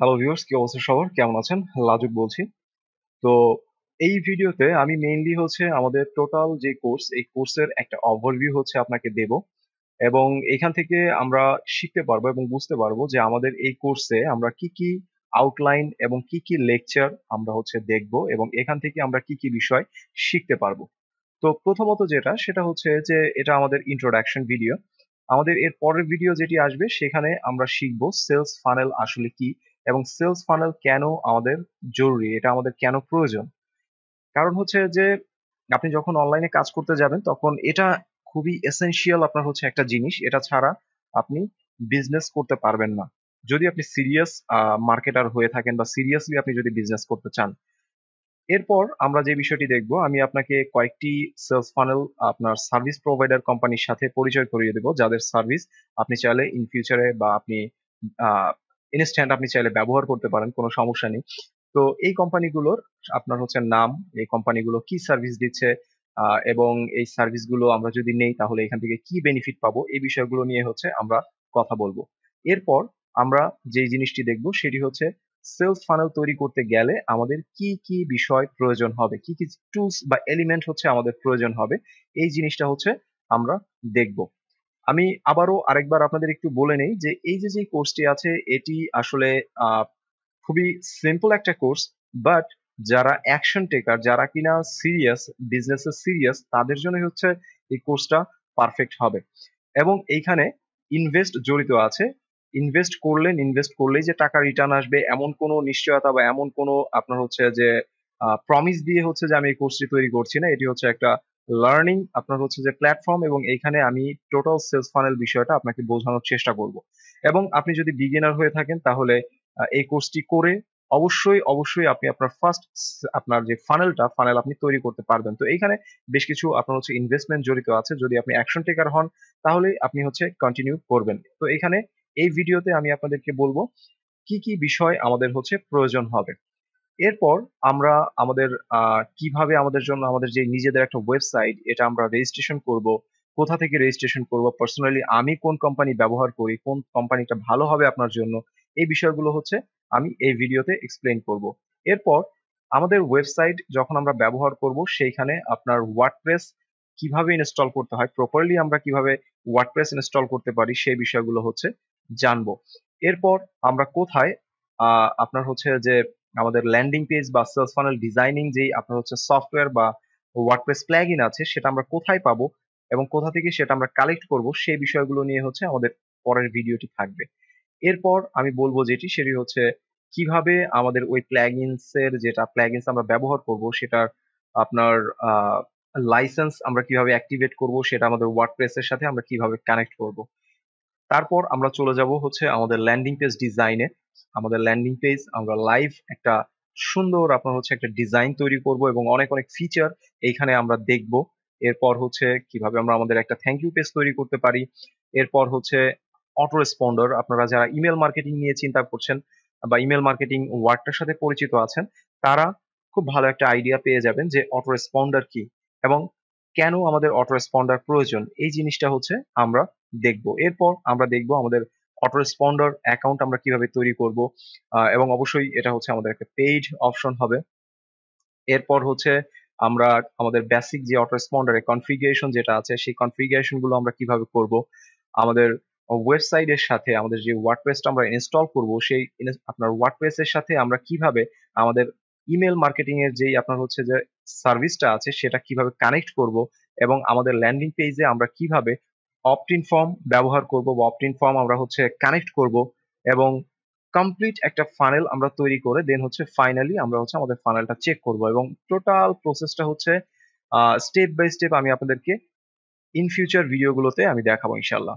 Hello viewers কি অবস্থা সবার? কেমন আছেন? লাজুক বলছি। তো এই ভিডিওতে আমি মেইনলি হচ্ছে আমাদের টোটাল যে কোর্স এই কোর্সের একটা ওভারভিউ হচ্ছে আপনাকে দেব এবং এখান থেকে আমরা শিখতে পারব এবং বুঝতে পারব যে আমাদের এই কোর্সে আমরা কি কি আউটলাইন এবং কি কি লেকচার আমরা হচ্ছে দেখব এবং এখান থেকে আমরা কি কি বিষয় শিখতে পারব। তো প্রথমত যেটা, সেটা হচ্ছে যে এটা আমাদের ইন্ট্রোডাকশন ভিডিও আমাদের এর পরের ভিডিও যেটি আসবে, সেখানে আমরা শিখব সেলস ফানেল আসলে কি এবং সেলস ফানেল কেন আমাদের জরুরি? এটা আমাদের কেন প্রয়োজন? কারণ হচ্ছে যে, আপনি যখন অনলাইনে কাজ করতে যাবেন, তখন এটা খুবই এসেনশিয়াল আপনার হচ্ছে একটা জিনিস। এটা ছাড়া আপনি বিজনেস করতে পারবেন না। যদি আপনি সিরিয়াস মার্কেটার হয়ে থাকেন বা সিরিয়াসলি আপনি যদি বিজনেস করতে চান। এরপর আমরা যে বিষয়টি দেখব, আমি আপনাকে কয়েকটি সেলস ফানেল আপনার সার্ভিস প্রোভাইডার কোম্পানির সাথে পরিচয় করিয়ে দেব, যাদের সার্ভিস আপনি চাইলে ইন ফিউচারে বা আপনি ইনস্ট্যান্ট আপনি চাইলে ব্যবহার করতে পারেন, কোনো সমস্যা নেই। তো এই কোম্পানিগুলোর আপনার হচ্ছে নাম, এই কোম্পানিগুলো কি সার্ভিস দিচ্ছে এবং এই সার্ভিসগুলো আমরা যদি নেই তাহলে এখান থেকে কি বেনিফিট পাবো, এই বিষয়গুলো নিয়ে হচ্ছে আমরা কথা বলব। এরপর আমরা যে জিনিসটি দেখব সেটি হচ্ছে সেলস ফানেল তৈরি করতে গেলে আমাদের কি কি বিষয় প্রয়োজন হবে, কি কি টুলস বা এলিমেন্ট হচ্ছে আমাদের প্রয়োজন হবে, এই জিনিসটা হচ্ছে আমরা দেখব। আমি আবারও আরেকবার আপনাদের একটু বলে নেই যে এই যে যে কোর্সটি আছে, এটি আসলে খুবই সিম্পল একটা কোর্স বাট যারা অ্যাকশন টেকার যারা কিনা সিরিয়াস বিজনেসে সিরিয়াস তাদের জন্য হচ্ছে এই কোর্সটা পারফেক্ট হবে। এবং এইখানে ইনভেস্ট জড়িত আছে। ইনভেস্ট করলেন ইনভেস্ট করলেই যে টাকা রিটার্ন আসবে, এমন কোনো নিশ্চয়তা বা এমন কোনো আপনার হচ্ছে যে প্রমিস দিয়ে হচ্ছে যে আমি এই কোর্সটি তৈরি করছি না, এটি হচ্ছে একটা লার্নিং আপনার হচ্ছে যে প্ল্যাটফর্ম এবং এইখানে আমি টোটাল সেলস ফানেল বিষয়টা আপনাকে বোঝানোর চেষ্টা করব। এবং আপনি যদি বিগিনার হয়ে থাকেন তাহলে এই কোর্সটি করে অবশ্যই অবশ্যই আপনি আপনার ফার্স্ট আপনার যে ফানেলটা ফানেল আপনি তৈরি করতে পারবেন। তো এইখানে বেশ কিছু আপনার হচ্ছে ইনভেস্টমেন্ট জড়িত আছে। যদি আপনি অ্যাকশন টেকার হন, তাহলে আপনি হচ্ছে কন্টিনিউ করবেন। তো এখানে এই ভিডিওতে আমি আপনাদেরকে বলব, কি কি বিষয় আমাদের হচ্ছে প্রয়োজন হবে। এরপর আমরা আমাদের কীভাবে আমাদের জন্য আমাদের যে নিজেদের একটা ওয়েবসাইট এটা আমরা রেজিস্ট্রেশন করব, কোথা থেকে রেজিস্ট্রেশন করব পার্সোনালি আমি কোন কোম্পানি ব্যবহার করি, কোন কোম্পানিটা ভালো হবে আপনার জন্য, এই বিষয়গুলো হচ্ছে আমি এই ভিডিওতে এক্সপ্লেন করব। এরপর আমাদের ওয়েবসাইট যখন আমরা ব্যবহার করব, সেইখানে আপনার ওয়ার্ডপ্রেস কীভাবে ইনস্টল করতে হয় প্রপারলি আমরা কীভাবে ওয়ার্ডপ্রেস ইনস্টল করতে পারি, সেই বিষয়গুলো হচ্ছে জানব। এরপর আমরা কোথায় আপনার হচ্ছে যে আমাদের ল্যান্ডিং পেজ বা সেলস ফানেল ডিজাইনিং যেই আপনার হচ্ছে সফটওয়্যার বা ওয়ার্ডপ্রেস প্ল্যাগইন আছে, সেটা আমরা কোথায় পাবো এবং কোথা থেকে সেটা আমরা কালেক্ট করব, সেই বিষয়গুলো নিয়ে হচ্ছে আমাদের পরের ভিডিওটি থাকবে। এরপর আমি বলব যেটি, সেটি হচ্ছে কীভাবে আমাদের ওই প্ল্যাগইনস এর যেটা প্ল্যাগইনস আমরা ব্যবহার করব, সেটার আপনার লাইসেন্স আমরা কীভাবে অ্যাক্টিভেট করব, সেটা আমাদের ওয়ার্ডপ্রেস এর সাথে আমরা কীভাবে কানেক্ট করব। তারপর আমরা চলে যাব হচ্ছে আমাদের ল্যান্ডিং পেজ ডিজাইনে আমাদের ল্যান্ডিং পেজ আমরা লাইভ একটা সুন্দর আপনার হচ্ছে একটা ডিজাইন তৈরি করব এবং অনেক অনেক ফিচার এইখানে আমরা দেখব। এরপর হচ্ছে কীভাবে আমরা আমাদের একটা থ্যাংক ইউ পেজ তৈরি করতে পারি। এরপর হচ্ছে অটো রেসপন্ডার আপনারা যারা ইমেল মার্কেটিং নিয়ে চিন্তা করছেন বা ইমেল মার্কেটিং ওয়ার্ডটার সাথে পরিচিত আছেন, তারা খুব ভালো একটা আইডিয়া পেয়ে যাবেন যে অটো রেসপন্ডার কি এবং কেন আমাদের অটো রেসপন্ডার প্রয়োজন। এই জিনিসটা হচ্ছে আমরা দেখব। এরপর আমরা দেখব আমাদের অটো রেসপন্ডার অ্যাকাউন্ট আমরা কীভাবে তৈরি করব এবং অবশ্যই এটা হচ্ছে আমাদের একটা পেইড অপশন হবে। এরপর হচ্ছে আমরা আমাদের বেসিক যে অটো রেসপন্ডারের কনফিগারেশন যেটা আছে, সেই কনফিগারেশনগুলো আমরা কীভাবে করব, আমাদের ওয়েবসাইটের সাথে আমাদের যে ওয়ার্ডপ্রেসটা আমরা ইনস্টল করব, সেই আপনার ওয়ার্ডপ্রেসের সাথে আমরা কীভাবে আমাদের ইমেল মার্কেটিং এর যেই আপনার হচ্ছে যে সার্ভিসটা আছে, সেটা কীভাবে কানেক্ট করব, এবং আমাদের ল্যান্ডিং পেজে আমরা কীভাবে অপটিন ফর্ম ব্যবহার করব বা অপটিন ফর্ম আমরা হচ্ছে কানেক্ট করব এবং কমপ্লিট একটা ফানেল আমরা তৈরি করে দেন হচ্ছে ফাইনালি আমরা হচ্ছে আমাদের ফানেলটা চেক করব এবং টোটাল প্রসেসটা হচ্ছে স্টেপ বাই স্টেপ আমি আপনাদেরকে ইন ফিউচার ভিডিওগুলোতে আমি দেখাবো ইনশাল্লাহ